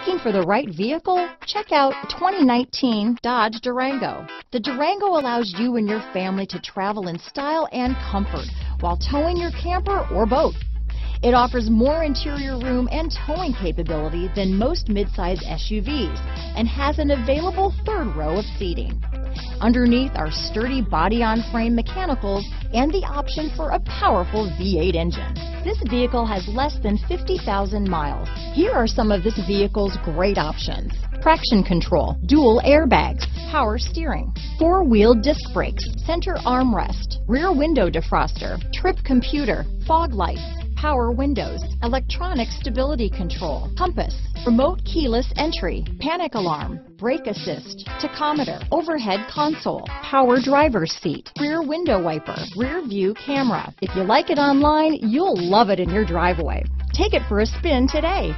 Looking for the right vehicle? Check out 2019 Dodge Durango. The Durango allows you and your family to travel in style and comfort while towing your camper or boat. It offers more interior room and towing capability than most midsize SUVs and has an available third row of seating. Underneath are sturdy body-on-frame mechanicals and the option for a powerful V8 engine. This vehicle has less than 50,000 miles. Here are some of this vehicle's great options. Traction control, dual airbags, power steering, four-wheel disc brakes, center armrest, rear window defroster, trip computer, fog lights, power windows, electronic stability control, compass, remote keyless entry, panic alarm, brake assist, tachometer, overhead console, power driver's seat, rear window wiper, rear view camera. If you like it online, you'll love it in your driveway. Take it for a spin today.